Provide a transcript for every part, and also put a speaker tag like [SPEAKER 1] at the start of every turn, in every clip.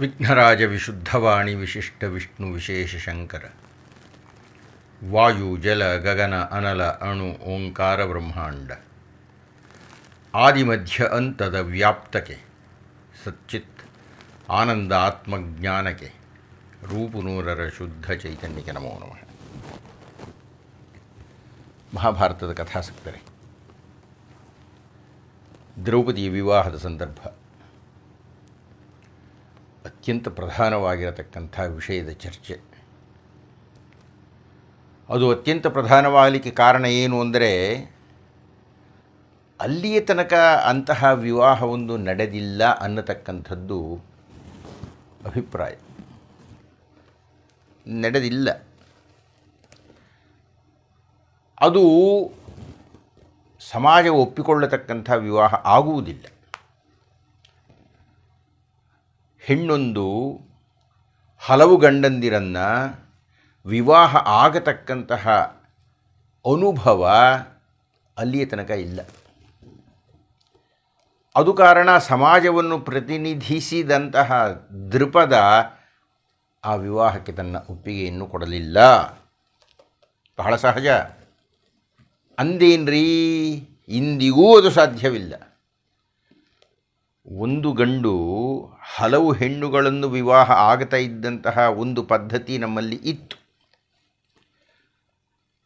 [SPEAKER 1] ವಿಘ್ನರಾಜ ವಿಶುದ್ಧವಾಣಿ ವಿಶಿಷ್ಟ ವಿಷ್ಣು ವಿಶೇಷ ಶಂಕರ ವಾಯು ಜಲ ಗಗನ ಅನಲ ಅಣು ಓಂಕಾರ ಬ್ರಹ್ಮಾಂಡ ಆದಿಮಧ್ಯ ಅಂತದ ವ್ಯಾಪ್ತಕ್ಕೆ ಸಚ್ಚಿತ್ ಆನಂದ ಆತ್ಮಜ್ಞಾನಕ್ಕೆ ರೂಪುನೂರರ ಶುದ್ಧ ಚೈತನ್ಯಕ್ಕೆ ನಮೋ ನಮಃ ಮಹಾಭಾರತದ ಕಥಾಸಕ್ತರೆ ದ್ರೌಪದಿಯ ವಿವಾಹದ ಸಂದರ್ಭ ಅತ್ಯಂತ ಪ್ರಧಾನವಾಗಿರತಕ್ಕಂಥ ವಿಷಯದ ಚರ್ಚೆ. ಅದು ಅತ್ಯಂತ ಪ್ರಧಾನವಾಗಲಿಕ್ಕೆ ಕಾರಣ ಏನು ಅಂದರೆ, ಅಲ್ಲಿಯ ತನಕ ಅಂತಹ ವಿವಾಹವೊಂದು ನಡೆದಿಲ್ಲ ಅನ್ನತಕ್ಕಂಥದ್ದು ಅಭಿಪ್ರಾಯ. ನಡೆದಿಲ್ಲ. ಅದು ಸಮಾಜ ಒಪ್ಪಿಕೊಳ್ಳತಕ್ಕಂಥ ವಿವಾಹ ಆಗುವುದಿಲ್ಲ. ಹೆಣ್ಣೊಂದು ಹಲವು ಗಂಡಂದಿರನ್ನು ವಿವಾಹ ಆಗತಕ್ಕಂತಹ ಅನುಭವ ಅಲ್ಲಿಯ ತನಕ ಇಲ್ಲ. ಅದು ಕಾರಣ ಸಮಾಜವನ್ನು ಪ್ರತಿನಿಧಿಸಿದಂತಹ ದೃಪದ ಆ ವಿವಾಹಕ್ಕೆ ತನ್ನ ಒಪ್ಪಿಗೆಯನ್ನು ಕೊಡಲಿಲ್ಲ. ಬಹಳ ಸಹಜ. ಅಂದೇನ್ರೀ? ಇಂದಿಗೂ ಅದು ಸಾಧ್ಯವಿಲ್ಲ. ಒಂದು ಗಂಡು ಹಲವು ಹೆಣ್ಣುಗಳನ್ನು ವಿವಾಹ ಆಗ್ತಾ ಇದ್ದಂತಹ ಒಂದು ಪದ್ಧತಿ ನಮ್ಮಲ್ಲಿ ಇತ್ತು.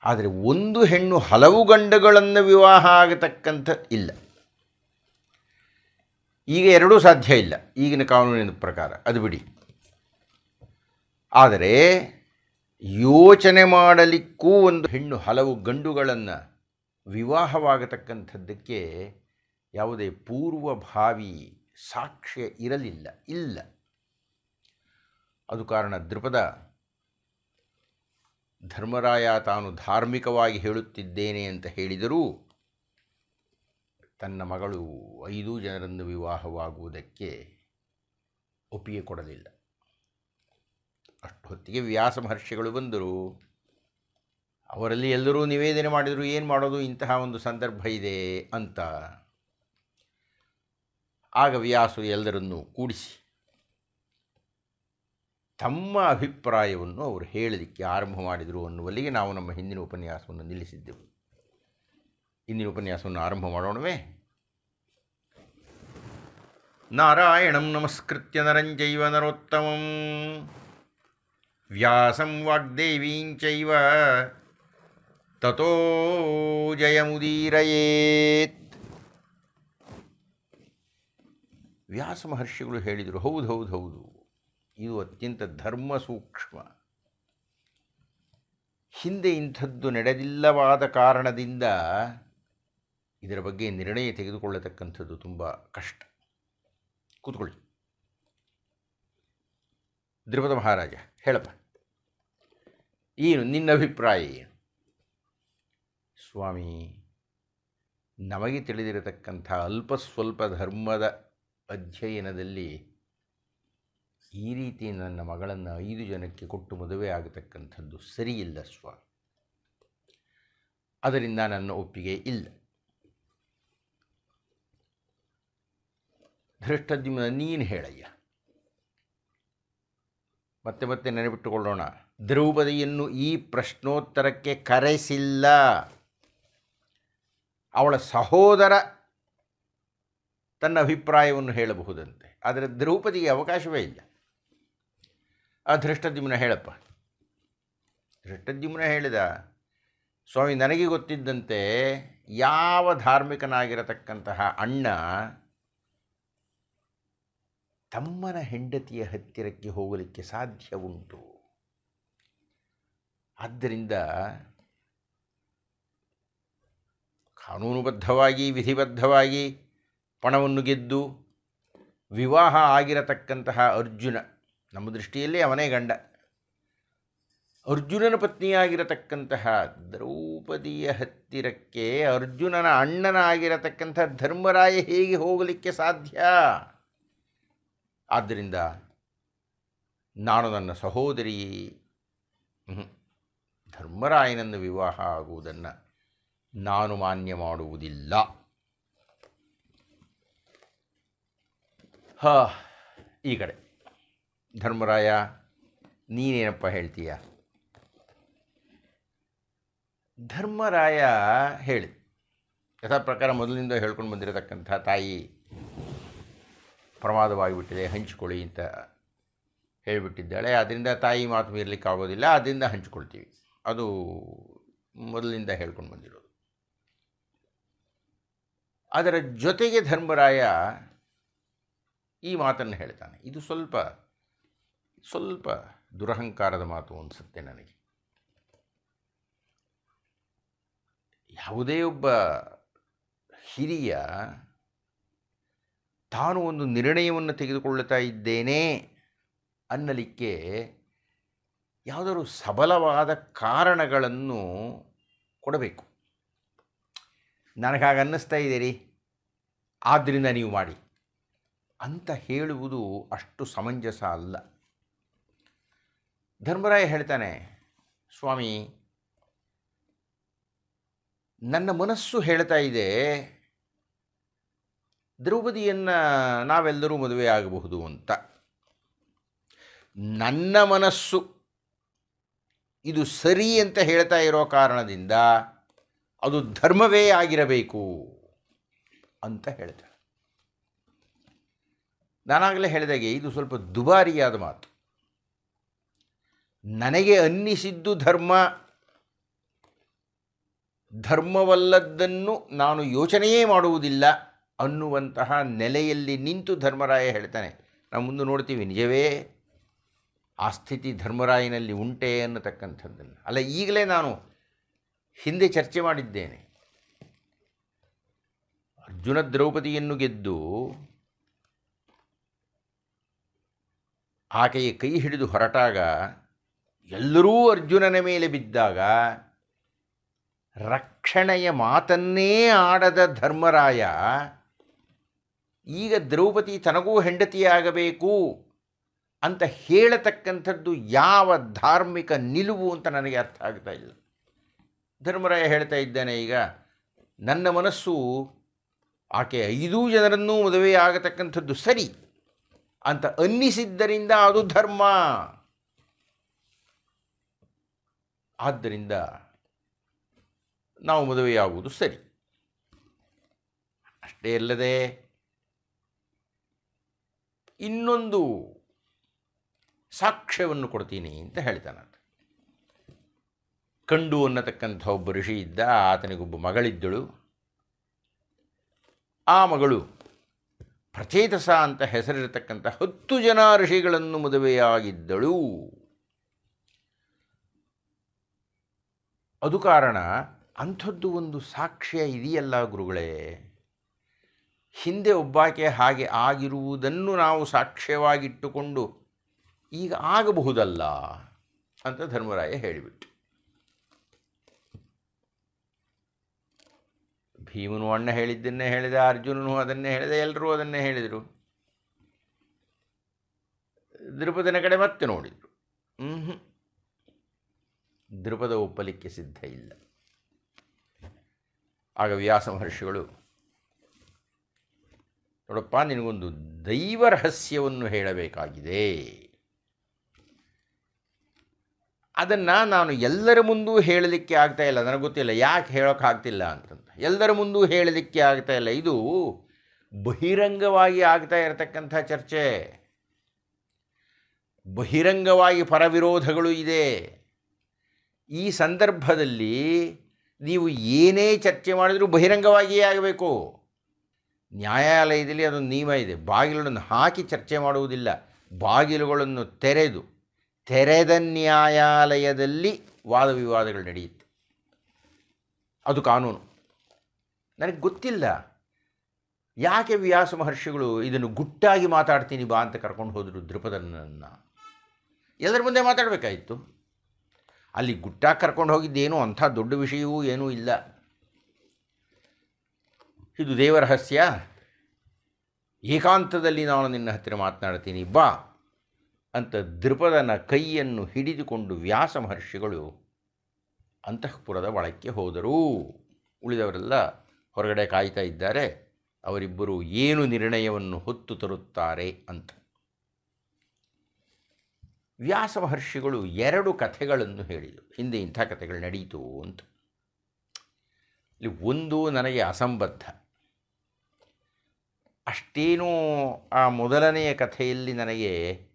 [SPEAKER 1] ಆದರೆ ಒಂದು ಹೆಣ್ಣು ಹಲವು ಗಂಡುಗಳನ್ನು ವಿವಾಹ ಆಗತಕ್ಕಂಥ ಇಲ್ಲ. ಈಗ ಎರಡೂ ಸಾಧ್ಯ ಇಲ್ಲ. ಈಗಿನ ಕಾನೂನಿನ ಪ್ರಕಾರ. ಅದು ಬಿಡಿ. ಆದರೆ ಯೋಚನೆ ಮಾಡಲಿಕ್ಕೂ ಒಂದು ಹೆಣ್ಣು ಹಲವು ಗಂಡುಗಳನ್ನು ವಿವಾಹವಾಗತಕ್ಕಂಥದ್ದಕ್ಕೆ ಯಾವುದೇ ಪೂರ್ವಭಾವಿ ಸಾಕ್ಷ್ಯ ಇರಲಿಲ್ಲ, ಇಲ್ಲ. ಅದು ಕಾರಣ ದೃಪದ ಧರ್ಮರಾಯ ತಾನು ಧಾರ್ಮಿಕವಾಗಿ ಹೇಳುತ್ತಿದ್ದೇನೆ ಅಂತ ಹೇಳಿದರೂ ತನ್ನ ಮಗಳು ಐದು ಜನರನ್ನು ವಿವಾಹವಾಗುವುದಕ್ಕೆ ಒಪ್ಪಿಗೆ ಕೊಡಲಿಲ್ಲ. ಅಷ್ಟು ಹೊತ್ತಿಗೆ ವ್ಯಾಸ ಮಹರ್ಷಿಗಳು ಬಂದರು. ಅವರಲ್ಲಿ ಎಲ್ಲರೂ ನಿವೇದನೆ ಮಾಡಿದರೂ, ಏನು ಮಾಡೋದು ಇಂತಹ ಒಂದು ಸಂದರ್ಭ ಇದೆ ಅಂತ. ಆಗ ವ್ಯಾಸು ಎಲ್ಲರನ್ನೂ ಕೂಡಿಸಿ. ತಮ್ಮ ಅಭಿಪ್ರಾಯವನ್ನು ಅವರು ಹೇಳಲಿಕ್ಕೆ ಆರಂಭ ಮಾಡಿದರು ಅನ್ನುವಲ್ಲಿಗೆ ನಾವು ನಮ್ಮ ಹಿಂದಿನ ಉಪನ್ಯಾಸವನ್ನು ನಿಲ್ಲಿಸಿದ್ದೆವು. ಇಂದಿನ ಉಪನ್ಯಾಸವನ್ನು ಆರಂಭ ಮಾಡೋಣವೇ? ನಾರಾಯಣಂ ನಮಸ್ಕೃತ್ಯ ನರಂಜೈವ ನರೋತ್ತಮಂ. ವ್ಯಾಸಂ ವಾಗ್ದೇವೀಂಚೈವ ತಥೋ ಜಯಮುದೀರಯೇತ್. ವ್ಯಾಸ ಮಹರ್ಷಿಗಳು ಹೇಳಿದರು, ಹೌದು ಹೌದು ಹೌದು, ಇದು ಅತ್ಯಂತ ಧರ್ಮ ಸೂಕ್ಷ್ಮ. ಹಿಂದೆ ಇಂಥದ್ದು ನಡೆದಿಲ್ಲವಾದ ಕಾರಣದಿಂದ ಇದರ ಬಗ್ಗೆ ನಿರ್ಣಯ ತೆಗೆದುಕೊಳ್ಳತಕ್ಕಂಥದ್ದು ತುಂಬ ಕಷ್ಟ. ಕೂತ್ಕೊಳ್ಳಿ. ದ್ರುಪದ ಮಹಾರಾಜ, ಹೇಳಪ್ಪ. ಏನು, ನಿನ್ನ ಅಭಿಪ್ರಾಯ ಏನು? ಸ್ವಾಮಿ, ನಮಗೆ ತಿಳಿದಿರತಕ್ಕಂಥ ಅಲ್ಪ ಸ್ವಲ್ಪ ಧರ್ಮದ ಅಧ್ಯಯನದಲ್ಲಿ ಈ ರೀತಿ ನನ್ನ ಮಗಳನ್ನು ಐದು ಜನಕ್ಕೆ ಕೊಟ್ಟು ಮದುವೆ ಆಗತಕ್ಕಂಥದ್ದು ಸರಿಯಿಲ್ಲ ಸ್ವಾಮಿ. ಅದರಿಂದ ನನ್ನ ಒಪ್ಪಿಗೆ ಇಲ್ಲ. ಧೃಷ್ಟದ್ಯುಮ್ನ ನೀನು ಹೇಳಯ್ಯ. ಮತ್ತೆ ಮತ್ತೆ ನೆನಪಿಟ್ಟುಕೊಳ್ಳೋಣ. ದ್ರೌಪದಿಯನ್ನು ಈ ಪ್ರಶ್ನೋತ್ತರಕ್ಕೆ ಕರೆಸಿಲ್ಲ. ಅವಳ ಸಹೋದರ ತನ್ನ ಅಭಿಪ್ರಾಯವನ್ನು ಹೇಳಬಹುದಂತೆ. ಆದರೆ ದ್ರೌಪದಿಗೆ ಅವಕಾಶವೇ ಇಲ್ಲ. ಆ ಧೃಷ್ಟದ್ಯುಮ್ನ ಹೇಳಪ್ಪ. ಧೃಷ್ಟದ್ಯುಮ್ನ ಹೇಳಿದ, ಸ್ವಾಮಿ, ನನಗೆ ಗೊತ್ತಿದ್ದಂತೆ ಯಾವ ಧಾರ್ಮಿಕನಾಗಿರತಕ್ಕಂತಹ ಅಣ್ಣ ತಮ್ಮನ ಹೆಂಡತಿಯ ಹತ್ತಿರಕ್ಕೆ ಹೋಗಲಿಕ್ಕೆ ಸಾಧ್ಯ ಉಂಟು. ಆದ್ದರಿಂದ ಕಾನೂನುಬದ್ಧವಾಗಿ, ವಿಧಿಬದ್ಧವಾಗಿ ಪಣವನ್ನು ಗೆದ್ದು ವಿವಾಹ ಆಗಿರತಕ್ಕಂತಹ ಅರ್ಜುನ, ನಮ್ಮ ದೃಷ್ಟಿಯಲ್ಲಿ ಅವನೇ ಗಂಡ. ಅರ್ಜುನನ ಪತ್ನಿಯಾಗಿರತಕ್ಕಂತಹ ದ್ರೌಪದಿಯ ಹತ್ತಿರಕ್ಕೆ ಅರ್ಜುನನ ಅಣ್ಣನಾಗಿರತಕ್ಕಂಥ ಧರ್ಮರಾಯ ಹೇಗೆ ಹೋಗಲಿಕ್ಕೆ ಸಾಧ್ಯ? ಆದ್ದರಿಂದ ನಾನು ನನ್ನ ಸಹೋದರಿ ಧರ್ಮರಾಯನನ್ನು ವಿವಾಹ ಆಗುವುದನ್ನು ನಾನು ಮಾನ್ಯ ಮಾಡುವುದಿಲ್ಲ. ಹಾ, ಈ ಕಡೆ. ಧರ್ಮರಾಯ, ನೀನೇನಪ್ಪ ಹೇಳ್ತೀಯ? ಧರ್ಮರಾಯ ಹೇಳಿ. ಯಥಾ ಪ್ರಕಾರ ಮೊದಲಿನಿಂದ ಹೇಳ್ಕೊಂಡು ಬಂದಿರತಕ್ಕಂಥ ತಾಯಿ ಪ್ರಮಾದವಾಗಿಬಿಟ್ಟಿದೆ, ಹಂಚಿಕೊಳ್ಳಿ ಅಂತ ಹೇಳಿಬಿಟ್ಟಿದ್ದಾಳೆ. ಅದರಿಂದ ತಾಯಿ ಮಾತು ಮೀರಲಿಕ್ಕಾಗೋದಿಲ್ಲ ಅದರಿಂದ ಹಂಚಿಕೊಳ್ತೀವಿ. ಅದು ಮೊದಲಿಂದ ಹೇಳ್ಕೊಂಡು ಬಂದಿರೋದು. ಅದರ ಜೊತೆಗೆ ಧರ್ಮರಾಯ ಈ ಮಾತನ್ನು ಹೇಳ್ತಾನೆ. ಇದು ಸ್ವಲ್ಪ ಸ್ವಲ್ಪ ದುರಹಂಕಾರದ ಮಾತು ಅನಿಸುತ್ತೆ ನನಗೆ. ಯಾವುದೇ ಒಬ್ಬ ಹಿರಿಯ ತಾನು ಒಂದು ನಿರ್ಣಯವನ್ನು ತೆಗೆದುಕೊಳ್ಳುತ್ತಾ ಇದ್ದೇನೆ ಅನ್ನಲಿಕ್ಕೆ ಯಾವುದಾದ್ರು ಸಬಲವಾದ ಕಾರಣಗಳನ್ನು ಕೊಡಬೇಕು. ನನಗಾಗ ಅನ್ನಿಸ್ತಾ ಇದ್ದೀರಿ ಆದ್ದರಿಂದ ನೀವು ಮಾಡಿ. ಅಂತ ಹೇಳುವುದು ಅಷ್ಟು ಸಮಂಜಸ ಅಲ್ಲ. ಧರ್ಮರಾಯ ಹೇಳ್ತಾನೆ, ಸ್ವಾಮಿ, ನನ್ನ ಮನಸ್ಸು ಹೇಳ್ತಾ ಇದೆ, ದ್ರೌಪದಿಯನ್ನು ನಾವೆಲ್ಲರೂ ಮದುವೆ ಆಗಬಹುದು ಅಂತ. ನನ್ನ ಮನಸ್ಸು ಇದು ಸರಿ ಅಂತ ಹೇಳ್ತಾ ಇರೋ ಕಾರಣದಿಂದ ಅದು ಧರ್ಮವೇ ಆಗಿರಬೇಕು ಅಂತ ಹೇಳ್ತಾರೆ ನಾನಾಗಲೇ ಹೇಳಿದಾಗೆ ಇದು ಸ್ವಲ್ಪ ದುಬಾರಿಯಾದ ಮಾತು. ನನಗೆ ಅನ್ನಿಸಿದ್ದು ಧರ್ಮ, ಧರ್ಮವಲ್ಲದ್ದನ್ನು ನಾನು ಯೋಚನೆಯೇ ಮಾಡುವುದಿಲ್ಲ ಅನ್ನುವಂತಹ ನೆಲೆಯಲ್ಲಿ ನಿಂತು ಧರ್ಮರಾಯ ಹೇಳ್ತಾನೆ. ನಾವು ಮುಂದೆ ನೋಡ್ತೀವಿ, ನಿಜವೇ ಆ ಸ್ಥಿತಿ ಧರ್ಮರಾಯನಲ್ಲಿ ಉಂಟೆ ಅನ್ನತಕ್ಕಂಥದ್ದನ್ನು. ಅಲ್ಲ, ಈಗಲೇ ನಾನು ಹಿಂದೆ ಚರ್ಚೆ ಮಾಡಿದ್ದೇನೆ. ಅರ್ಜುನ ದ್ರೌಪದಿಯನ್ನು ಗೆದ್ದು ಆಕೆಯ ಕೈ ಹಿಡಿದು ಹೊರಟಾಗ ಎಲ್ಲರೂ ಅರ್ಜುನನ ಮೇಲೆ ಬಿದ್ದಾಗ ರಕ್ಷಣೆಯ ಮಾತನ್ನೇ ಆಡದ ಧರ್ಮರಾಯ, ಈಗ ದ್ರೌಪದಿ ತನಗೂ ಹೆಂಡತಿಯಾಗಬೇಕು ಅಂತ ಹೇಳತಕ್ಕಂಥದ್ದು ಯಾವ ಧಾರ್ಮಿಕ ನಿಲುವು ಅಂತ ನನಗೆ ಅರ್ಥ ಆಗ್ತಾ ಇಲ್ಲ. ಧರ್ಮರಾಯ ಹೇಳ್ತಾ ಇದ್ದಾನೆ, ಈಗ ನನ್ನ ಮನಸ್ಸು ಆಕೆ ಐದೂ ಜನರನ್ನೂ ಮದುವೆ ಆಗತಕ್ಕಂಥದ್ದು ಸರಿ ಅಂತ ಅನ್ನಿಸಿದ್ದರಿಂದ ಅದು ಧರ್ಮ. ಆದ್ದರಿಂದ ನಾವು ಮದುವೆಯಾಗುವುದು ಸರಿ. ಅಷ್ಟೇ ಅಲ್ಲದೆ ಇನ್ನೊಂದು ಸಾಕ್ಷ್ಯವನ್ನು ಕೊಡ್ತೀನಿ ಅಂತ ಹೇಳ್ತಾನೆ ಕಂಡು ಅನ್ನತಕ್ಕಂಥ ಒಬ್ಬ ಋಷಿ ಇದ್ದ, ಆತನಿಗೊಬ್ಬ ಮಗಳಿದ್ದಳು. ಆ ಮಗಳು ಪ್ರಚೇತಸ ಅಂತ ಹೆಸರಿರತಕ್ಕಂಥ ಹತ್ತು ಜನ ಋಷಿಗಳನ್ನು ಮದುವೆಯಾಗಿದ್ದಳು. ಅದು ಕಾರಣ ಅಂಥದ್ದು ಒಂದು ಸಾಕ್ಷ್ಯ ಇದೆಯಲ್ಲ ಗುರುಗಳೇ. ಹಿಂದೆ ಒಬ್ಬಾಕೆ ಹಾಗೆ ಆಗಿರುವುದನ್ನು ನಾವು ಸಾಕ್ಷ್ಯವಾಗಿಟ್ಟುಕೊಂಡು ಈಗ ಆಗಬಹುದಲ್ಲ ಅಂತ ಧರ್ಮರಾಯ ಹೇಳಿಬಿಟ್ಟು ಭೀಮನು ಅಣ್ಣ ಹೇಳಿದ್ದನ್ನೇ ಹೇಳಿದ, ಅರ್ಜುನನು ಅದನ್ನೇ ಹೇಳಿದ ಎಲ್ಲರೂ ಅದನ್ನೇ ಹೇಳಿದರು. ದೃಪದನ ಕಡೆ ಮತ್ತೆ ನೋಡಿದರು. ಹ್ಞೂ ದೃಪದ ಒಪ್ಪಲಿಕ್ಕೆ ಸಿದ್ಧ ಇಲ್ಲ. ಆಗ ವ್ಯಾಸ ಮಹರ್ಷಿಗಳು, ನೋಡಪ್ಪ, ನಿನಗೊಂದು ದೈವ ರಹಸ್ಯವನ್ನು ಹೇಳಬೇಕಾಗಿದೆ. ಅದನ್ನು ನಾನು ಎಲ್ಲರ ಮುಂದೂ ಹೇಳಲಿಕ್ಕೆ ಆಗ್ತಾ ಇಲ್ಲ. ನನಗೆ ಗೊತ್ತಿಲ್ಲ, ಯಾಕೆ ಹೇಳೋಕ್ಕಾಗ್ತಿಲ್ಲ ಅಂತಂದು ಎಲ್ಲರ ಮುಂದೂ ಹೇಳಲಿಕ್ಕೆ ಆಗ್ತಾ ಇಲ್ಲ. ಇದು ಬಹಿರಂಗವಾಗಿ ಆಗ್ತಾ ಇರತಕ್ಕಂಥ ಚರ್ಚೆ. ಬಹಿರಂಗವಾಗಿ ಪರವಿರೋಧಗಳು ಇದೆ. ಈ ಸಂದರ್ಭದಲ್ಲಿ ನೀವು ಏನೇ ಚರ್ಚೆ ಮಾಡಿದರೂ ಬಹಿರಂಗವಾಗಿಯೇ ಆಗಬೇಕು. ನ್ಯಾಯಾಲಯದಲ್ಲಿ ಅದೊಂದು ನಿಯಮ ಇದೆ. ಬಾಗಿಲುಗಳನ್ನು ಹಾಕಿ ಚರ್ಚೆ ಮಾಡುವುದಿಲ್ಲ. ಬಾಗಿಲುಗಳನ್ನು ತೆರೆದು ತೆರೆದ ನ್ಯಾಯಾಲಯದಲ್ಲಿ ವಾದ ವಿವಾದಗಳು ನಡೆಯುತ್ತೆ. ಅದು ಕಾನೂನು. ನನಗೆ ಗೊತ್ತಿಲ್ಲ. ಯಾಕೆ ವ್ಯಾಸ ಮಹರ್ಷಿಗಳು ಇದನ್ನು ಗುಟ್ಟಾಗಿ ಮಾತಾಡ್ತೀನಿ ಬಾ ಅಂತ ಕರ್ಕೊಂಡು ಹೋದರು ದೃಪದನನ್ನು ಎಲ್ಲರ ಮುಂದೆ ಮಾತಾಡಬೇಕಾಯಿತು. ಅಲ್ಲಿ ಗುಟ್ಟಾಗಿ ಕರ್ಕೊಂಡು ಹೋಗಿದ್ದೇನು ಅಂಥ ದೊಡ್ಡ ವಿಷಯವೂ ಏನೂ ಇಲ್ಲ. ಇದು ದೇವರಹಸ್ಯ. ಏಕಾಂತದಲ್ಲಿ ನಾನು ನಿನ್ನ ಹತ್ತಿರ ಮಾತನಾಡ್ತೀನಿ. ಬಾ. ಅಂತ ದೃಪದನ ಕೈಯನ್ನು ಹಿಡಿದುಕೊಂಡು ವ್ಯಾಸ ಮಹರ್ಷಿಗಳು ಅಂತಃಪುರದ ಒಳಕ್ಕೆ ಹೋದರು. ಉಳಿದವರೆಲ್ಲ ಹೊರಗಡೆ ಕಾಯ್ತಾ ಇದ್ದಾರೆ. ಅವರಿಬ್ಬರು ಏನು ನಿರ್ಣಯವನ್ನು ಹೊತ್ತು ತರುತ್ತಾರೆ ಅಂತ. ವ್ಯಾಸ ಮಹರ್ಷಿಗಳು ಎರಡು ಕಥೆಗಳನ್ನು ಹೇಳಿದರು. ಹಿಂದೆ ಇಂಥ ಕಥೆಗಳು ನಡೀತು ಅಂತ. ಇಲ್ಲಿ ಒಂದು ನನಗೆ ಅಸಂಬದ್ಧ. ಅಷ್ಟೇನೂ ಆ ಮೊದಲನೆಯ ಕಥೆಯಲ್ಲಿ ನನಗೆ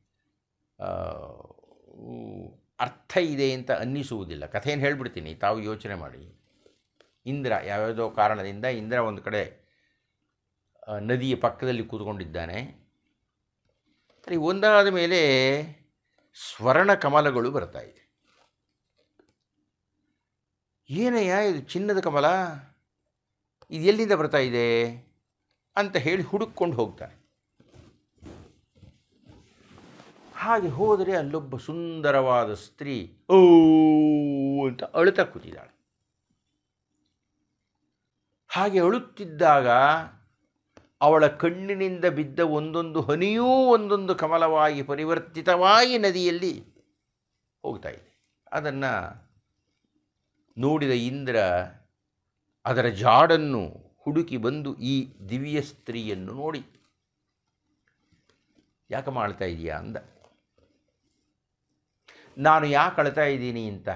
[SPEAKER 1] ಅರ್ಥ ಇದೆ ಅಂತ ಅನ್ನಿಸುವುದಿಲ್ಲ. ಕಥೆಯನ್ನು ಹೇಳ್ಬಿಡ್ತೀನಿ. ತಾವು ಯೋಚನೆ ಮಾಡಿ. ಇಂದ್ರ ಯಾವ್ಯಾವುದೋ ಕಾರಣದಿಂದ ಇಂದ್ರ ಒಂದು ಕಡೆ ನದಿಯ ಪಕ್ಕದಲ್ಲಿ ಕೂತ್ಕೊಂಡಿದ್ದಾನೆ. ಸರಿ, ಒಂದಾದ ಮೇಲೆ ಸ್ವರ್ಣ ಕಮಲಗಳು ಬರ್ತಾ ಇದೆ. ಏನಯ್ಯ ಇದು ಚಿನ್ನದ ಕಮಲ? ಇದು ಎಲ್ಲಿಂದ ಬರ್ತಾ ಇದೆ? ಅಂತ ಹೇಳಿ ಹುಡುಕೊಂಡು ಹೋಗ್ತಾನೆ. ಹಾಗೆ ಹೋದರೆ ಅಲ್ಲೊಬ್ಬ ಸುಂದರವಾದ ಸ್ತ್ರೀ, ಓ ಅಂತ ಅಳುತ್ತಾ ಕೂತಿದ್ದಾಳೆ. ಹಾಗೆ ಅಳುತ್ತಿದ್ದಾಗ ಅವಳ ಕಣ್ಣಿನಿಂದ ಬಿದ್ದ ಒಂದೊಂದು ಹನಿಯೂ ಒಂದೊಂದು ಕಮಲವಾಗಿ ಪರಿವರ್ತಿತವಾಗಿ ನದಿಯಲ್ಲಿ ಹೋಗ್ತಾ ಇದೆ. ಅದನ್ನು ನೋಡಿದ ಇಂದ್ರ ಅದರ ಜಾಡನ್ನು ಹುಡುಕಿ ಬಂದು ಈ ದಿವ್ಯ ಸ್ತ್ರೀಯನ್ನು ನೋಡಿ, ಯಾಕೆ ಮಾಡ್ತಾ ಇದೆಯಾ? ಅಂದ. ನಾನು ಯಾಕೆ ಅಳ್ತಾ ಇದ್ದೀನಿ ಅಂತ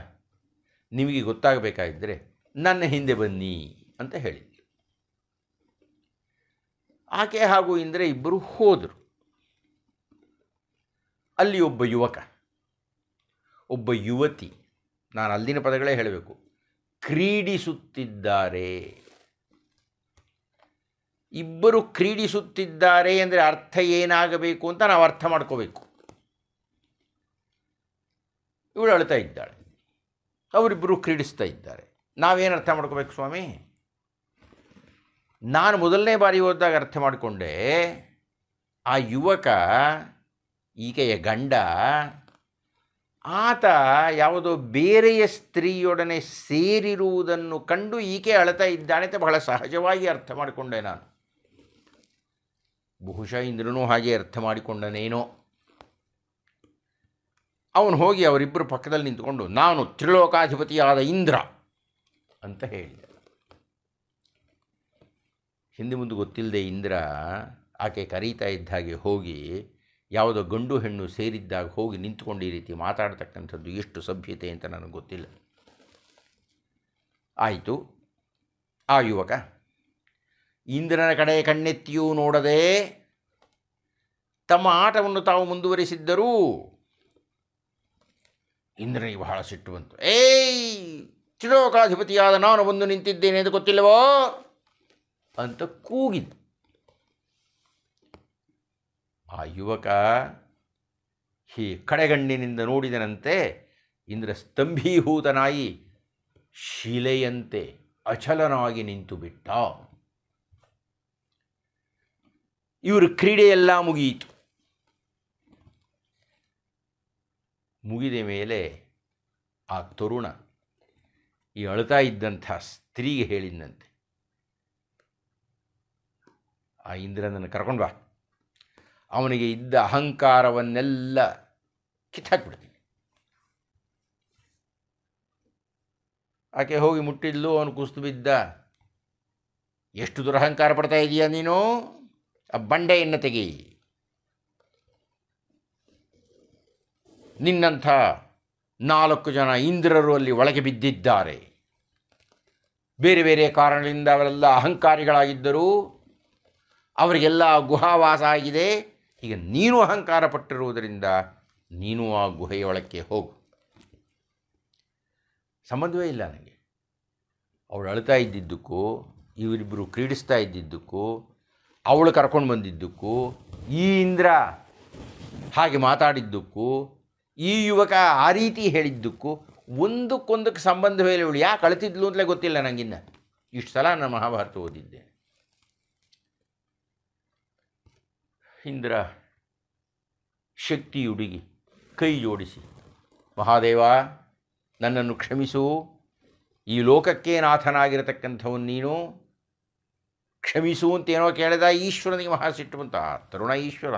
[SPEAKER 1] ನಿಮಗೆ ಗೊತ್ತಾಗಬೇಕಾಗಿದ್ದರೆ ನನ್ನ ಹಿಂದೆ ಬನ್ನಿ ಅಂತ ಹೇಳಿದ್ಲು. ಆಕೆ ಹಾಗೂ ಇಂದರೆ ಇಬ್ಬರು ಹೋದರು. ಅಲ್ಲಿ ಒಬ್ಬ ಯುವಕ, ಒಬ್ಬ ಯುವತಿ, ನಾನು ಅಲ್ಲಿನ ಪದಗಳೇ ಹೇಳಬೇಕು, ಕ್ರೀಡಿಸುತ್ತಿದ್ದಾರೆ. ಇಬ್ಬರು ಕ್ರೀಡಿಸುತ್ತಿದ್ದಾರೆ ಅಂದರೆ ಅರ್ಥ ಏನಾಗಬೇಕು ಅಂತ ನಾವು ಅರ್ಥ ಮಾಡ್ಕೋಬೇಕು. ಇವಳು ಅಳ್ತಾ ಇದ್ದಾಳೆ. ಅವರಿಬ್ಬರು ಕ್ರೀಡಿಸ್ತಾ ಇದ್ದಾರೆ. ನಾವೇನು ಅರ್ಥ ಮಾಡ್ಕೋಬೇಕು ಸ್ವಾಮಿ? ನಾನು ಮೊದಲನೇ ಬಾರಿ ಹೋದಾಗ ಅರ್ಥ ಮಾಡಿಕೊಂಡೆ, ಆ ಯುವಕ, ಈಕೆಯ ಗಂಡ, ಆತ ಯಾವುದೋ ಬೇರೆಯ ಸ್ತ್ರೀಯೊಡನೆ ಸೇರಿರುವುದನ್ನು ಕಂಡು ಈಕೆ ಅಳ್ತಾ ಇದ್ದಾನೆ ಅಂತ ಬಹಳ ಸಹಜವಾಗಿ ಅರ್ಥ ಮಾಡಿಕೊಂಡೆ ನಾನು. ಬಹುಶಃ ಇಂದ್ರನೂ ಹಾಗೆ ಅರ್ಥ ಮಾಡಿಕೊಂಡನೇನೋ. ಅವನು ಹೋಗಿ ಅವರಿಬ್ಬರು ಪಕ್ಕದಲ್ಲಿ ನಿಂತ್ಕೊಂಡು, ನಾನು ತ್ರಿಲೋಕಾಧಿಪತಿಯಾದ ಇಂದ್ರ ಅಂತ ಹೇಳಿದ. ಹಿಂದೆ ಮುಂದೆ ಗೊತ್ತಿಲ್ಲದೆ ಇಂದ್ರ ಆಕೆ ಕರೀತಾ ಇದ್ದ ಹಾಗೆ ಹೋಗಿ, ಯಾವುದೋ ಗಂಡು ಹೆಣ್ಣು ಸೇರಿದ್ದಾಗ ಹೋಗಿ ನಿಂತ್ಕೊಂಡು ಈ ರೀತಿ ಮಾತಾಡ್ತಕ್ಕಂಥದ್ದು ಎಷ್ಟು ಸಭ್ಯತೆ ಅಂತ ನನಗೆ ಗೊತ್ತಿಲ್ಲ. ಆಯಿತು, ಆ ಯುವಕ, ಇಂದ್ರನ ಕಡೆ ಕಣ್ಣೆತ್ತಿಯೂ ನೋಡದೆ ತಮ್ಮ ಆಟವನ್ನು ತಾವು ಮುಂದುವರಿಸಿದ್ದರೂ ಇಂದ್ರನಿಗೆ ಬಹಳ ಸಿಟ್ಟು ಬಂತು. ಏಯ್, ತ್ರಿಲೋಕಾಧಿಪತಿಯಾದ ನಾನು ಬಂದು ನಿಂತಿದ್ದೇನೆ ಎಂದು ಗೊತ್ತಿಲ್ಲವೋ? ಅಂತ ಕೂಗಿದ್ದ ಆ ಯುವಕ ಹೀ ಕಡೆಗಣ್ಣಿನಿಂದ ನೋಡಿದನಂತೆ ಇಂದ್ರ ಸ್ತಂಭೀಭೂತನಾಗಿ ಶಿಲೆಯಂತೆ ಅಚಲನಾಗಿ ನಿಂತು ಬಿಟ್ಟ. ಇವರು ಕ್ರೀಡೆಯೆಲ್ಲ ಮುಗಿಯಿತು ಮುಗಿದ ಮೇಲೆ ಆ ತರುಣ ಈ ಅಳ್ತಾ ಇದ್ದಂಥ ಸ್ತ್ರೀಗೆ ಹೇಳಿದಂತೆ ಆ ಇಂದ್ರನನ್ನು ಕರ್ಕೊಂಡು ಬಾ. ಅವನಿಗೆ ಇದ್ದ ಅಹಂಕಾರವನ್ನೆಲ್ಲ ಕಿತ್ತಾಕ್ಬಿಡ್ತೀನಿ. ಆಕೆ ಹೋಗಿ ಮುಟ್ಟಿದ್ಲು, ಅವನು ಕುಸ್ತು ಬಿದ್ದ. ಎಷ್ಟು ದುರಹಂಕಾರ ಪಡ್ತಾ ಇದೀಯ ನೀನು? ಆ ಬಂಡೆಯನ್ನು ತೆಗಿ ನಿನ್ನಂಥ ನಾಲ್ಕು ಜನ ಇಂದ್ರರು ಅಲ್ಲಿ ಒಳಗೆ ಬಿದ್ದಿದ್ದಾರೆ. ಬೇರೆ ಬೇರೆ ಕಾರಣದಿಂದ ಅವರೆಲ್ಲ ಅಹಂಕಾರಿಗಳಾಗಿದ್ದರು ಅವರಿಗೆಲ್ಲ ಗುಹಾವಾಸ ಆಗಿದೆ. ಈಗ ನೀನು ಅಹಂಕಾರ ಪಟ್ಟಿರುವುದರಿಂದ ನೀನು ಆ ಗುಹೆಯೊಳಕ್ಕೆ ಹೋಗು. ಸಂಬಂಧವೇ ಇಲ್ಲ ನನಗೆ. ಅವಳು ಅಳ್ತಾ ಇದ್ದಿದ್ದಕ್ಕೂ, ಇವರಿಬ್ಬರು ಕ್ರೀಡಿಸ್ತಾ ಇದ್ದಿದ್ದಕ್ಕೂ, ಅವಳು ಕರ್ಕೊಂಡು ಬಂದಿದ್ದಕ್ಕೂ, ಈ ಇಂದ್ರ ಹಾಗೆ ಮಾತಾಡಿದ್ದಕ್ಕೂ ಈ ಯುವಕ ಆ ರೀತಿ ಹೇಳಿದ್ದಕ್ಕೂ ಒಂದಕ್ಕೊಂದಕ್ಕೆ ಸಂಬಂಧವೇ ಇಲ್ಲ ಯಾಕೆ ಅಳ್ತಿದ್ಲು ಅಂತಲೇ ಗೊತ್ತಿಲ್ಲ ನನಗಿನ್ನ ಇಷ್ಟು ಸಲ ನಾನು ಮಹಾಭಾರತ ಓದಿದ್ದೆ. ಇಂದ್ರ ಶಕ್ತಿಯುಡುಗಿ ಕೈ ಜೋಡಿಸಿ, ಮಹಾದೇವ, ನನ್ನನ್ನು ಕ್ಷಮಿಸು. ಈ ಲೋಕಕ್ಕೆ ನಾಥನಾಗಿರತಕ್ಕಂಥವನು ನೀನು ಕ್ಷಮಿಸು ಅಂತೇನೋ ಕೇಳಿದ ಈಶ್ವರನಿಗೆ ಮಹಾ ಸಿಟ್ಟು ಬಂತ ತರುಣ ಈಶ್ವರ.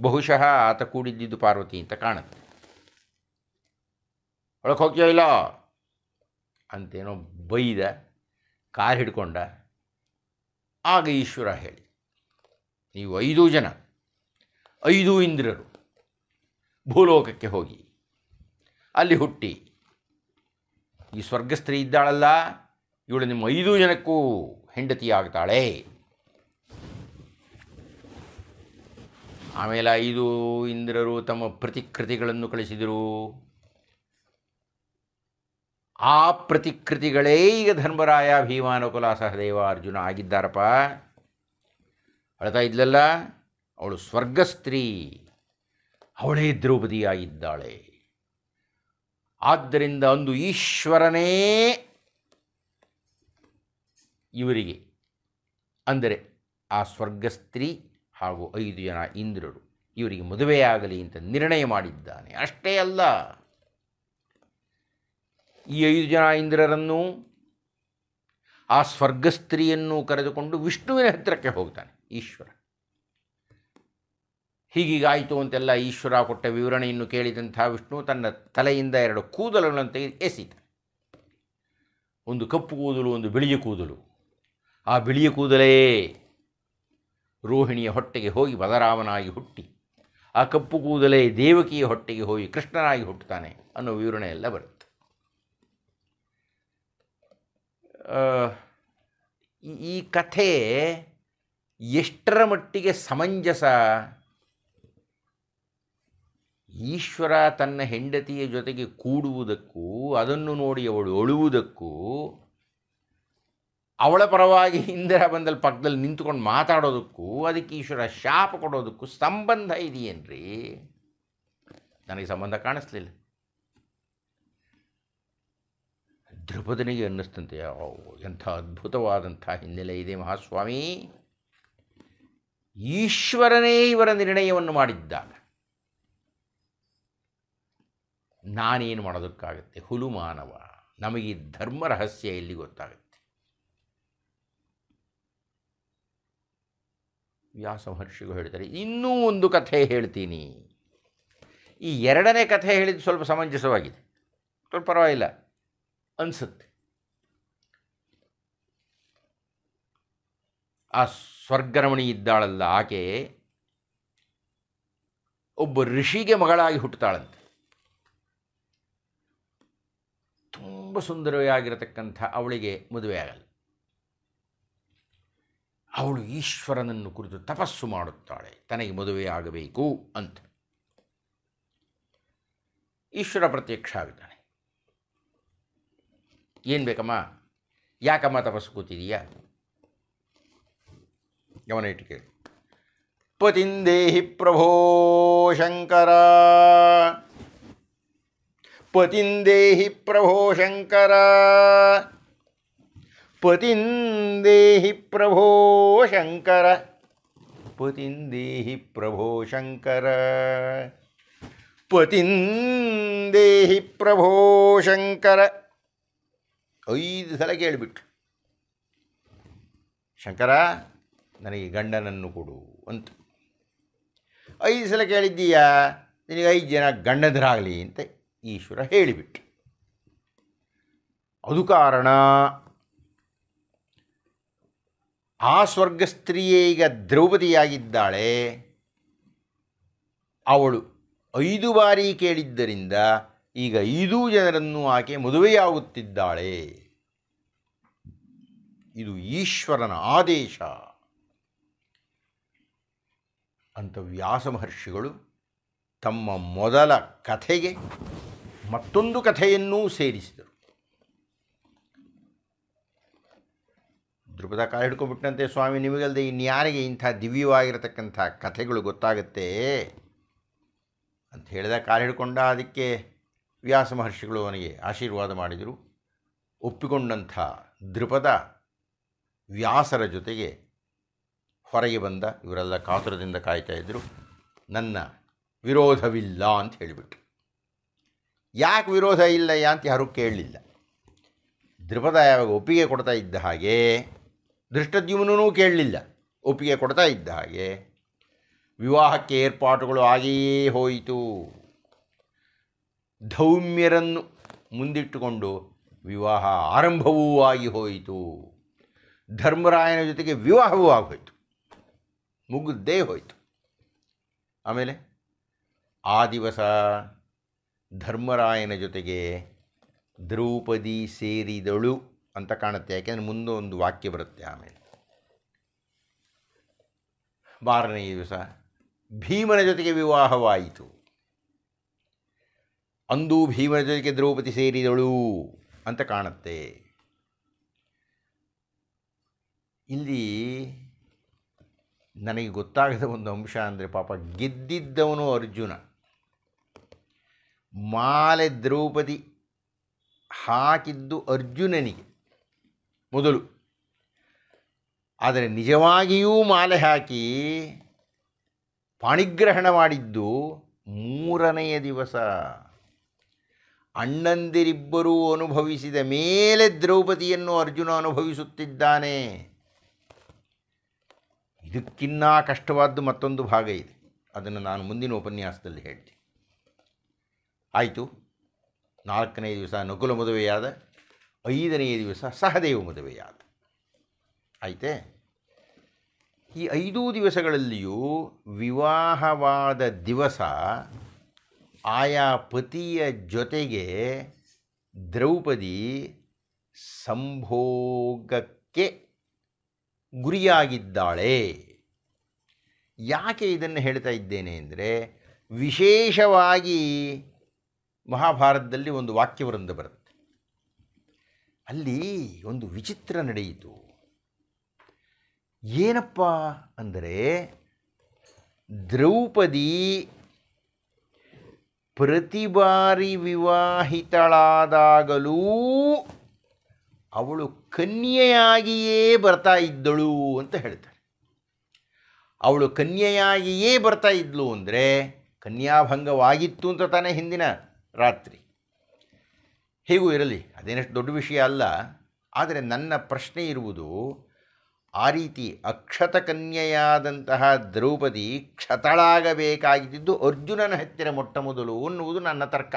[SPEAKER 1] ಬಹುಶಃ ಆತ ಕೂಡಿದ್ದಿದ್ದು ಪಾರ್ವತಿ ಅಂತ ಕಾಣುತ್ತೆ. ಒಳಗೆ ಹೋಗ್ತೀಯ ಇಲ್ಲ? ಅಂತೇನೋ ಬೈದ, ಕಾರ್ ಹಿಡ್ಕೊಂಡ, ಆಗ ಈಶ್ವರ ಹೇಳಿ, ನೀವು ಐದು ಜನ, ಐದು ಇಂದ್ರರು ಭೂಲೋಕಕ್ಕೆ ಹೋಗಿ, ಅಲ್ಲಿ ಹುಟ್ಟಿ, ಈ ಸ್ವರ್ಗಸ್ತ್ರೀ ಇದ್ದಾಳಲ್ಲ, ಇವಳು ನಿಮ್ಮ ಐದು ಜನಕ್ಕೂ ಹೆಂಡತಿಯಾಗ್ತಾಳೆ ಆಮೇಲೆ ಐದು ಇಂದ್ರರು ತಮ್ಮ ಪ್ರತಿಕೃತಿಗಳನ್ನು ಕಳಿಸಿದರು. ಆ ಪ್ರತಿಕೃತಿಗಳೇ ಈಗ ಧರ್ಮರಾಯ ಭೀಮಾನುಕುಲ ಸಹದೇವ ಅರ್ಜುನ ಆಗಿದ್ದಾರಪ್ಪ. ಅಳ್ತಾ ಇದ್ಲಲ್ಲ, ಅವಳು ಸ್ವರ್ಗಸ್ತ್ರೀ, ಅವಳೇ ದ್ರೌಪದಿಯಾಗಿದ್ದಾಳೆ. ಆದ್ದರಿಂದ ಅಂದು ಈಶ್ವರನೇ ಇವರಿಗೆ, ಅಂದರೆ ಆ ಸ್ವರ್ಗಸ್ತ್ರೀ ಹಾಗೂ ಐದು ಜನ ಇಂದ್ರರು ಇವರಿಗೆ ಮದುವೆಯಾಗಲಿ ಅಂತ ನಿರ್ಣಯ ಮಾಡಿದ್ದಾನೆ. ಅಷ್ಟೇ ಅಲ್ಲ, ಈ ಐದು ಜನ ಇಂದ್ರರನ್ನು, ಆ ಸ್ವರ್ಗಸ್ತ್ರೀಯನ್ನು ಕರೆದುಕೊಂಡು ವಿಷ್ಣುವಿನ ಹತ್ತಿರಕ್ಕೆ ಹೋಗ್ತಾನೆ ಈಶ್ವರ ಹೀಗೀಗಾಯಿತು ಅಂತೆಲ್ಲ ಈಶ್ವರ ಕೊಟ್ಟ ವಿವರಣೆಯನ್ನು ಕೇಳಿದಂಥ ವಿಷ್ಣು ತನ್ನ ತಲೆಯಿಂದ ಎರಡು ಕೂದಲುಗಳನ್ನು ತೆಗೆದು ಎಸಿತ ಒಂದು ಕಪ್ಪು ಕೂದಲು, ಒಂದು ಬಿಳಿಯ ಕೂದಲು. ಆ ಬಿಳಿಯ ಕೂದಲೇ ರೋಹಿಣಿಯ ಹೊಟ್ಟೆಗೆ ಹೋಗಿ ಬಲರಾಮನಾಗಿ ಹುಟ್ಟಿ. ಆ ಕಪ್ಪು ಕೂದಲೇ ದೇವಕಿಯ ಹೊಟ್ಟೆಗೆ ಹೋಗಿ ಕೃಷ್ಣನಾಗಿ ಹುಟ್ಟುತ್ತಾನೆ ಅನ್ನೋ ವಿವರಣೆ ಎಲ್ಲ ಬರುತ್ತೆ. ಈ ಕಥೆ ಎಷ್ಟರ ಮಟ್ಟಿಗೆ ಸಮಂಜಸ? ಈಶ್ವರ ತನ್ನ ಹೆಂಡತಿಯ ಜೊತೆಗೆ ಕೂಡುವುದಕ್ಕೂ, ಅದನ್ನು ನೋಡಿ ಅವಳು ಅಳುವುದಕ್ಕೂ ಅವಳ ಪರವಾಗಿ ಇಂದಿರಾ ಬಂದಲ್ಲಿ ಪಕ್ಕದಲ್ಲಿ ನಿಂತುಕೊಂಡು ಮಾತಾಡೋದಕ್ಕೂ, ಅದಕ್ಕೆ ಈಶ್ವರ ಶಾಪ ಕೊಡೋದಕ್ಕೂ ಸಂಬಂಧ ಇದೆಯೇನ್ರಿ? ನನಗೆ ಸಂಬಂಧ ಕಾಣಿಸ್ಲಿಲ್ಲ. ದ್ರುಪದನಿಗೆ ಅನ್ನಿಸ್ತಂತೆ ಎಂಥ ಅದ್ಭುತವಾದಂಥ ಹಿನ್ನೆಲೆ ಇದೆ ಮಹಾಸ್ವಾಮಿ. ಈಶ್ವರನೇ ಇವರ ನಿರ್ಣಯವನ್ನು ಮಾಡಿದ್ದಾಗ ನಾನೇನು ಮಾಡೋದಕ್ಕಾಗತ್ತೆ? ಹುಲು ಮಾನವ ನಮಗೆ ಧರ್ಮ ರಹಸ್ಯ ಎಲ್ಲಿ ಗೊತ್ತಾಗುತ್ತೆ? ವ್ಯಾಸ ಮಹರ್ಷಿಗೂ ಹೇಳಿದ್ದಾರೆ. ಇನ್ನೂ ಒಂದು ಕಥೆ ಹೇಳ್ತೀನಿ. ಈ ಎರಡನೇ ಕಥೆ ಹೇಳಿದ್ದು ಸ್ವಲ್ಪ ಸಮಂಜಸವಾಗಿದೆ. ಸ್ವಲ್ಪ ಪರವಾಗಿಲ್ಲ. ಅನಿಸುತ್ತೆ. ಆ ಸ್ವರ್ಗರಮಣಿ ಇದ್ದಾಳಲ್ಲ, ಆಕೆ ಒಬ್ಬ ಋಷಿಗೆ ಮಗಳಾಗಿ ಹುಟ್ಟುತ್ತಾಳಂತೆ. ತುಂಬ ಸುಂದರವಾಗಿರತಕ್ಕಂಥ ಅವಳಿಗೆ ಮದುವೆ ಆಗಲ್ಲ ಅವಳು ಈಶ್ವರನನ್ನು ಕುರಿತು ತಪಸ್ಸು ಮಾಡುತ್ತಾಳೆ. ತನಗೆ ಮದುವೆ ಆಗಬೇಕು ಅಂತ. ಈಶ್ವರ ಪ್ರತ್ಯಕ್ಷ ಆಗುತ್ತಾನೆ ಏನು ಬೇಕಮ್ಮ? ಯಾಕಮ್ಮ ತಪಸ್ಸು ಕೂತಿದೀಯಾ? ಗಮನ ಇಟ್ಟು ಕೇಳಿ. ಪತಿಂದೇಹಿ ಪ್ರಭೋ ಶಂಕರ. ಪತಿಂದೇಹಿ ಪ್ರಭೋ ಶಂಕರ. ಪತಿಂದೇಹಿ ಪ್ರಭೋ ಶಂಕರ. ಪತಿಂದೇಹಿ ಪ್ರಭೋ ಶಂಕರ. ಪತಿಂದೇಹಿ ಪ್ರಭೋ ಶಂಕರ. ಐದು ಸಲ ಕೇಳಿಬಿಟ್ರು. ಶಂಕರ, ನನಗೆ ಗಂಡನನ್ನು ಕೊಡು ಅಂತ. ಐದು ಸಲ ಕೇಳಿದ್ದೀಯಾ? ನಿನಗೆ ಐದು ಜನ ಗಂಡದರಾಗಲಿ ಅಂತ ಈಶ್ವರ ಹೇಳಿಬಿಟ್ಟು ಅದು ಕಾರಣ ಆ ಸ್ವರ್ಗ ಸ್ತ್ರೀಯೇ ಈಗ ದ್ರೌಪದಿಯಾಗಿದ್ದಾಳೆ. ಅವಳು ಐದು ಬಾರಿ ಕೇಳಿದ್ದರಿಂದ ಈಗ ಐದೂ ಜನರನ್ನು ಆಕೆ ಮದುವೆಯಾಗುತ್ತಿದ್ದಾಳೆ. ಇದು ಈಶ್ವರನ ಆದೇಶ. ಅಂತ ವ್ಯಾಸ ಮಹರ್ಷಿಗಳು ತಮ್ಮ ಮೊದಲ ಕಥೆಗೆ ಮತ್ತೊಂದು ಕಥೆಯನ್ನೂ ಸೇರಿಸಿದರು. ದ್ರುಪದ ಕಾಲು ಹಿಡ್ಕೊಂಡ್ಬಿಟ್ಟಂತೆ ಸ್ವಾಮಿ ನಿಮಗಲ್ಲದೆ ಇನ್ಯಾರಿಗೆ ಇಂಥ ದಿವ್ಯವಾಗಿರತಕ್ಕಂಥ ಕಥೆಗಳು ಗೊತ್ತಾಗುತ್ತೆ? ಅಂತ ಹೇಳಿದ ಕಾಲು ಹಿಡ್ಕೊಂಡ ಅದಕ್ಕೆ ವ್ಯಾಸ ಮಹರ್ಷಿಗಳು ಅವನಿಗೆ ಆಶೀರ್ವಾದ ಮಾಡಿದರು. ಒಪ್ಪಿಕೊಂಡಂಥ ದೃಪದ ವ್ಯಾಸರ ಜೊತೆಗೆ ಹೊರಗೆ ಬಂದ, ಇವರೆಲ್ಲ ಕಾತುರದಿಂದ ಕಾಯ್ತಾ ಇದ್ದರು ನನ್ನ ವಿರೋಧವಿಲ್ಲ ಅಂತ ಹೇಳಿಬಿಟ್ರು. ಯಾಕೆ ವಿರೋಧ ಇಲ್ಲ ಅಂತ ಯಾರೂ ಕೇಳಲಿಲ್ಲ. ದೃಪದ ಯಾವಾಗ ಒಪ್ಪಿಗೆ ಕೊಡ್ತಾ ಇದ್ದ ಹಾಗೆ ದೃಷ್ಟದ್ಯುಮ್ನೂ ಕೇಳಲಿಲ್ಲ. ಒಪ್ಪಿಗೆ ಕೊಡ್ತಾ ಇದ್ದ ಹಾಗೆ, ವಿವಾಹಕ್ಕೆ ಏರ್ಪಾಟುಗಳು ಆಗಿಯೇ ಹೋಯಿತು. ಧೌಮ್ಯರನ್ನು ಮುಂದಿಟ್ಟುಕೊಂಡು ವಿವಾಹ ಆರಂಭವೂ ಆಗಿ ಹೋಯಿತು. ಧರ್ಮರಾಯನ ಜೊತೆಗೆ ವಿವಾಹವೂ ಆಗೋಯಿತು ಮುಗಿದ್ದೇ ಹೋಯಿತು. ಆಮೇಲೆ ಆ ದಿವಸ ಧರ್ಮರಾಯನ ಜೊತೆಗೆ ದ್ರೌಪದಿ ಸೇರಿದಳು. ಅಂತ ಕಾಣುತ್ತೆ. ಯಾಕೆಂದರೆ ಮುಂದೆ ಒಂದು ವಾಕ್ಯ ಬರುತ್ತೆ ಆಮೇಲೆ. ಮಾರನೇ ದಿವಸ, ಭೀಮನ ಜೊತೆಗೆ ವಿವಾಹವಾಯಿತು. ಅಂದು ಭೀಮನ ಜೊತೆಗೆ ದ್ರೌಪದಿ ಸೇರಿದಳು ಅಂತ ಕಾಣುತ್ತೆ. ಇಲ್ಲಿ ನನಗೆ ಗೊತ್ತಾಗದ ಒಂದು ಅಂಶ ಅಂದರೆ ಪಾಪ ಗೆದ್ದಿದ್ದವನು ಅರ್ಜುನ. ಮಾಲೆ ದ್ರೌಪದಿ ಹಾಕಿದ್ದು ಅರ್ಜುನನಿಗೆ. ಮೊದಲು. ಆದರೆ ನಿಜವಾಗಿಯೂ ಮಾಲೆ ಹಾಕಿ ಪಾಣಿಗ್ರಹಣ ಮಾಡಿದ್ದು ಮೂರನೆಯ ದಿವಸ. ಅಣ್ಣಂದಿರಿಬ್ಬರೂ ಅನುಭವಿಸಿದ ಮೇಲೆ ದ್ರೌಪದಿಯನ್ನು ಅರ್ಜುನ ಅನುಭವಿಸುತ್ತಿದ್ದಾನೆ. ಇದಕ್ಕಿನ್ನ ಕಷ್ಟವಾದ್ದು ಮತ್ತೊಂದು ಭಾಗ ಇದೆ. ಅದನ್ನು ನಾನು ಮುಂದಿನ ಉಪನ್ಯಾಸದಲ್ಲಿ ಹೇಳ್ತೀನಿ. ಆಯಿತು. ನಾಲ್ಕನೇ ದಿವಸ ನಕುಲ ಮದುವೆಯಾದ ಐದನೆಯ ದಿವಸ ಸಹದೇವ ಮದುವೆಯಾದ. ಆಯಿತೇ? ಈ ಐದೂ ದಿವಸಗಳಲ್ಲಿಯೂ ವಿವಾಹವಾದ ದಿವಸ ಆಯಾ ಪತಿಯ ಜೊತೆಗೆ ದ್ರೌಪದಿ ಸಂಭೋಗಕ್ಕೆ ಗುರಿಯಾಗಿದ್ದಾಳೆ. ಯಾಕೆ ಇದನ್ನು ಹೇಳ್ತಾ ಇದ್ದೇನೆ ಅಂದರೆ ವಿಶೇಷವಾಗಿ ಮಹಾಭಾರತದಲ್ಲಿ ಒಂದು ವಾಕ್ಯವೃಂದ ಬರುತ್ತೆ. ಅಲ್ಲಿ ಒಂದು ವಿಚಿತ್ರ ನಡೆಯಿತು. ಏನಪ್ಪ ಅಂದರೆ ದ್ರೌಪದಿ ಪ್ರತಿ ಬಾರಿ ವಿವಾಹಿತಳಾದಾಗಲೂ ಅವಳು ಕನ್ಯೆಯಾಗಿಯೇ ಬರ್ತಾ ಇದ್ದಳು ಅಂತ ಹೇಳ್ತಾರೆ. ಅವಳು ಕನ್ಯೆಯಾಗಿಯೇ ಬರ್ತಾ ಇದ್ಲು ಅಂದರೆ ಕನ್ಯಾಭಂಗವಾಗಿತ್ತು ಅಂತ ತಾನೇ ಹಿಂದಿನ ರಾತ್ರಿ. ಹೇಗೂ ಇರಲಿ, ಅದೇನಷ್ಟು ದೊಡ್ಡ ವಿಷಯ ಅಲ್ಲ, ಆದರೆ ನನ್ನ ಪ್ರಶ್ನೆ ಇರುವುದು, ಆ ರೀತಿ ಅಕ್ಷತ ಕನ್ಯೆಯಾದಂತಹ ದ್ರೌಪದಿ ಕ್ಷತಳಾಗಬೇಕಾಗಿದ್ದು ಅರ್ಜುನನ ಹತ್ತಿರ ಮೊಟ್ಟ ಮೊದಲು ಅನ್ನುವುದು ನನ್ನ ತರ್ಕ.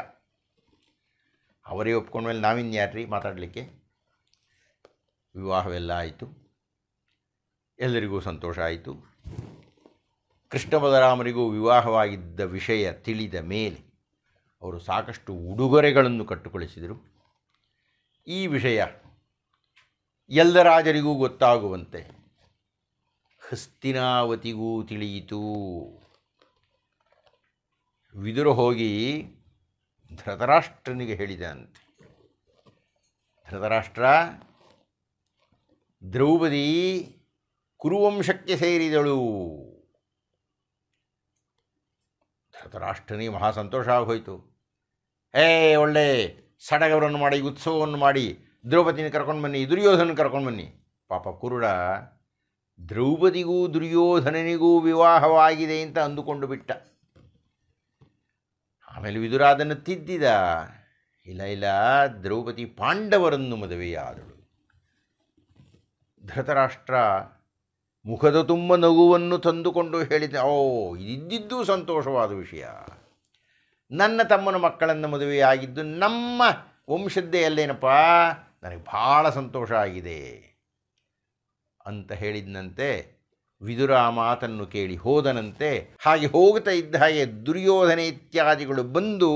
[SPEAKER 1] ಅವರೇ ಒಪ್ಕೊಂಡ ಮೇಲೆ ನಾವಿನ್ಯಾರ್ರಿ? ಮಾತಾಡಲಿಕ್ಕೆ? ವಿವಾಹವೆಲ್ಲ ಆಯಿತು. ಎಲ್ಲರಿಗೂ ಸಂತೋಷ ಆಯಿತು. ಕೃಷ್ಣ ಬಲರಾಮರಿಗೂ ವಿವಾಹವಾಗಿದ್ದ ವಿಷಯ ತಿಳಿದ ಮೇಲೆ ಅವರು ಸಾಕಷ್ಟು ಉಡುಗೊರೆಗಳನ್ನು ಕಟ್ಟುಕೊಳಿಸಿದರು. ಈ ವಿಷಯ ಎಲ್ಲ ರಾಜರಿಗೂ ಗೊತ್ತಾಗುವಂತೆ ಹಸ್ತಿನಾವತಿಗೂ ತಿಳಿಯಿತು. ವಿದುರು ಹೋಗಿ ಧೃತರಾಷ್ಟ್ರನಿಗೆ ಹೇಳಿದಂತೆ ಧೃತರಾಷ್ಟ್ರ, ದ್ರೌಪದಿ ಕುರುವಂಶಕ್ಕೆ ಸೇರಿದಳು. ಧೃತರಾಷ್ಟ್ರನಿಗೆ ಮಹಾ ಸಂತೋಷ ಆಗೋಯ್ತು. ಏ ಒಳ್ಳೆ ಸಡಗರವನ್ನು ಮಾಡಿ, ಉತ್ಸವವನ್ನು ಮಾಡಿ ದ್ರೌಪದಿನ ಕರ್ಕೊಂಡು ಬನ್ನಿ ದುರ್ಯೋಧನ ಕರ್ಕೊಂಡು ಬನ್ನಿ. ಪಾಪ ಕುರುಡ, ದ್ರೌಪದಿಗೂ ದುರ್ಯೋಧನನಿಗೂ ವಿವಾಹವಾಗಿದೆ ಅಂತ ಅಂದುಕೊಂಡು ಬಿಟ್ಟ. ಆಮೇಲೆ ವಿದುರ ಅದನ್ನು ತಿದ್ದಿದ. ಇಲ್ಲ ಇಲ್ಲ, ದ್ರೌಪದಿ ಪಾಂಡವರನ್ನು ಮದುವೆಯಾದಳು. ಧೃತರಾಷ್ಟ್ರ ಮುಖದ ತುಂಬ ನಗುವನ್ನು ತಂದುಕೊಂಡು ಹೇಳಿದ, ಓ ಇದ್ದಿದ್ದೂ ಸಂತೋಷವಾದ ವಿಷಯ. ನನ್ನ ತಮ್ಮನ ಮಕ್ಕಳನ್ನು ಮದುವೆಯಾಗಿದ್ದು ನಮ್ಮ ವಂಶದ್ದೇ ಅಲ್ಲೇನಪ್ಪ? ನನಗೆ ಭಾಳ ಸಂತೋಷ ಆಗಿದೆ. ಅಂತ ಹೇಳಿದನಂತೆ ವಿದುರ ಮಾತನ್ನು ಕೇಳಿ ಹೋದನಂತೆ, ಹಾಗೆ ಹೋಗುತ್ತಾ ಇದ್ದ ಹಾಗೆ ದುರ್ಯೋಧನೆ ಇತ್ಯಾದಿಗಳು ಬಂದು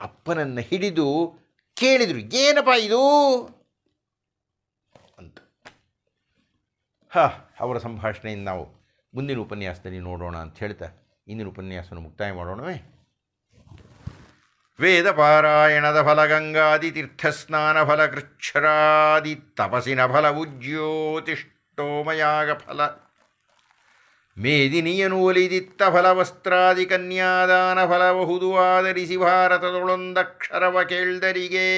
[SPEAKER 1] ಅಪ್ಪನನ್ನು ಹಿಡಿದು ಕೇಳಿದರು, ಏನಪ್ಪ ಇದು? ಅಂತ. ಹಾ, ಅವರ ಸಂಭಾಷಣೆಯಿಂದ ನಾವು ಮುಂದಿನ ಉಪನ್ಯಾಸದಲ್ಲಿ ನೋಡೋಣ ಅಂತ ಹೇಳ್ತಾ ಇಂದಿನ ಉಪನ್ಯಾಸವನ್ನು ಮುಕ್ತಾಯ ಮಾಡೋಣವೇ ವೇದ ಪಾರಾಯಣದ ಫಲ ಗಂಗಾದಿ ತೀರ್ಥಸ್ನಾನ ಫಲ ಕೃಚ್ಛರಾದಿ ತಪಸಿನ ಫಲ ಉಜ್ಯೋತಿಷ್ಟೋಮಯಾಗ ಫಲ. ಮೇದಿನಿಯನು ಒಲಿದಿತ್ತ ಫಲವಸ್ತ್ರಾದಿ ಕನ್ಯಾದಾನ ಫಲಬಹುದು ಆಧರಿಸಿ ಭಾರತದೊಳೊಂದಕ್ಷರವ ಕೇಳ್ದರಿಗೆ.